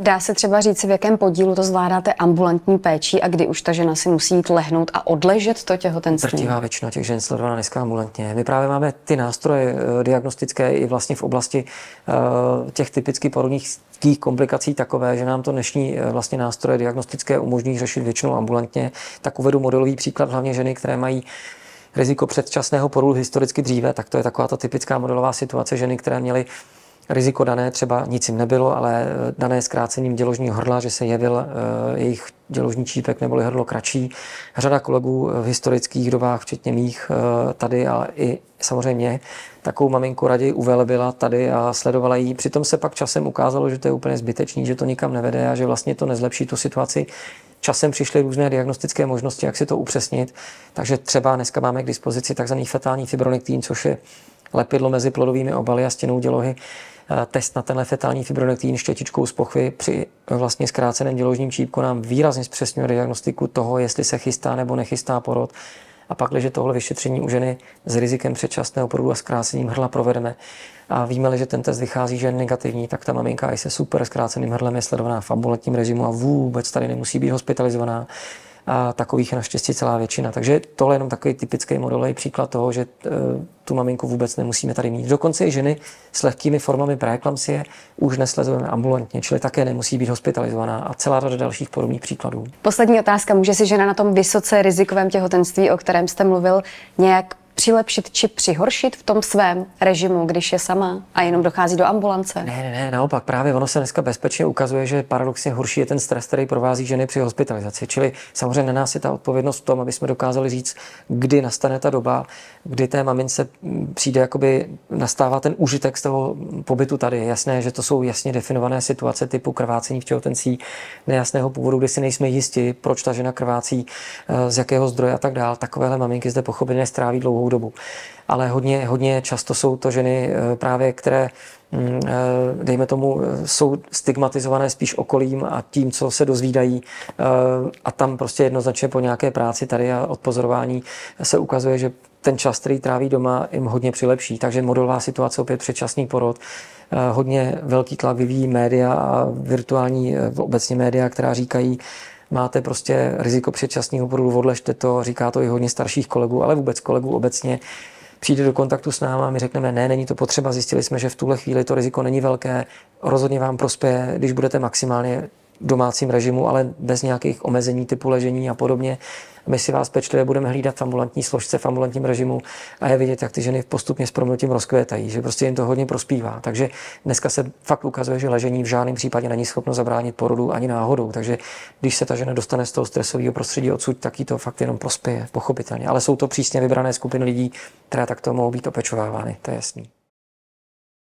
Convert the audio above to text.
dá se třeba říct, v jakém podílu to zvládáte ambulantní péčí a kdy už ta žena si musí jít lehnout a odležet to těhotenství? Drtivá většina těch žen sledovaná dneska ambulantně. My právě máme ty nástroje eh, diagnostické i vlastně v oblasti uh, těch typicky porodních komplikací takové, že nám to dnešní eh, vlastně nástroje diagnostické umožní řešit většinou ambulantně. Tak uvedu modelový příklad, hlavně ženy, které mají riziko předčasného porodu historicky dříve, tak to je taková ta typická modelová situace ženy, které měly riziko dané, třeba nic jim nebylo, ale eh, dané zkrácením děložního hrdla, že se jevil uh, jejich děložní čípek nebo hrdlo kratší. Řada kolegů v historických dobách, včetně mých tady, ale i samozřejmě takovou maminku raději uvelebila tady a sledovala jí. Přitom se pak časem ukázalo, že to je úplně zbytečný, že to nikam nevede a že vlastně to nezlepší tu situaci. Časem přišly různé diagnostické možnosti, jak si to upřesnit. Takže třeba dneska máme k dispozici tzv. fetální fibronektín, což je lepidlo mezi plodovými obaly a stěnou dělohy Eh, test na tenhle fetální fibronektín štětičkou z pochvy při eh, vlastně zkráceném děložním čípku nám výrazně zpřesňuje diagnostiku toho, jestli se chystá nebo nechystá porod. A pak, když tohle vyšetření u ženy s rizikem předčasného porodu a zkrácením hrdla provedeme a víme, že ten test vychází, že je negativní, tak ta maminka i se super zkráceným hrdlem je sledovaná v ambulantním režimu a vůbec tady nemusí být hospitalizovaná a takových naštěstí celá většina. Takže tohle je jenom takový typický modelový příklad toho, že e, tu maminku vůbec nemusíme tady mít. Dokonce i ženy s lehkými formami preeklamsie už neslezujeme ambulantně, čili také nemusí být hospitalizovaná a celá řada dalších podobných příkladů. Poslední otázka. Může si žena na tom vysoce rizikovém těhotenství, o kterém jste mluvil, nějak přilepšit či přihoršit v tom svém režimu, když je sama a jenom dochází do ambulance? Ne, ne, ne, naopak právě ono se dneska bezpečně ukazuje, že paradoxně horší je ten stres, který provází ženy při hospitalizaci. Čili samozřejmě na nás je ta odpovědnost v tom, aby jsme dokázali říct, kdy nastane ta doba, kdy té mamince přijde, jakoby nastává ten užitek z toho pobytu tady. Je jasné, že to jsou jasně definované situace typu krvácení v těhotenství nejasného původu, kdy si nejsme jisti, proč ta žena krvácí, eh, z jakého zdroje a tak dál. Takovéhle maminky zde pochopitelně stráví dlouhou dobu. Ale hodně, hodně často jsou to ženy eh, právě, které mm, eh, dejme tomu, jsou stigmatizované spíš okolím a tím, co se dozvídají eh, a tam prostě jednoznačně po nějaké práci tady a odpozorování se ukazuje, že ten čas, který tráví doma, jim hodně přilepší. Takže modelová situace, opět předčasný porod, hodně velký tlak vyvíjí média a virtuální obecně média, která říkají, máte prostě riziko předčasného porodu, odležte to, říká to i hodně starších kolegů, ale vůbec kolegů obecně. Přijde do kontaktu s náma my řekneme, ne, není to potřeba, zjistili jsme, že v tuhle chvíli to riziko není velké, rozhodně vám prospěje, když budete maximálně domácím režimu, ale bez nějakých omezení typu ležení a podobně. My si vás pečlivě budeme hlídat v ambulantní složce, v ambulantním režimu a je vidět, jak ty ženy postupně s promnutím rozkvétají, že prostě jim to hodně prospívá. Takže dneska se fakt ukazuje, že ležení v žádném případě není schopno zabránit porodu ani náhodou. Takže když se ta žena dostane z toho stresového prostředí odsud, tak jí to fakt jenom prospěje, pochopitelně. Ale jsou to přísně vybrané skupiny lidí, které takto mohou být opečovávány, to je jasný.